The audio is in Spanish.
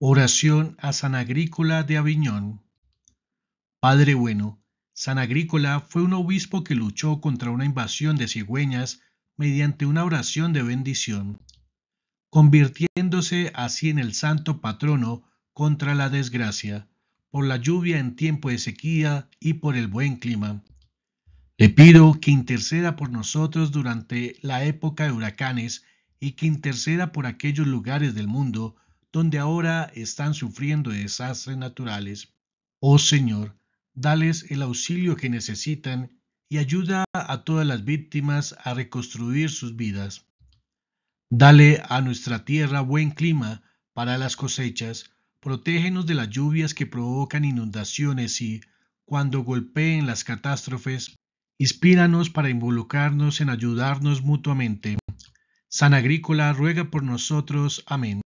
Oración a San Agrícola de Aviñón. Padre bueno, San Agrícola fue un obispo que luchó contra una invasión de cigüeñas mediante una oración de bendición, convirtiéndose así en el santo patrono contra la desgracia, por la lluvia en tiempo de sequía y por el buen clima. Le pido que interceda por nosotros durante la época de huracanes y que interceda por aquellos lugares del mundo donde ahora están sufriendo desastres naturales. Oh Señor, dales el auxilio que necesitan y ayuda a todas las víctimas a reconstruir sus vidas. Dale a nuestra tierra buen clima para las cosechas, protégenos de las lluvias que provocan inundaciones y, cuando golpeen las catástrofes, inspíranos para involucrarnos en ayudarnos mutuamente. San Agrícola ruega por nosotros. Amén.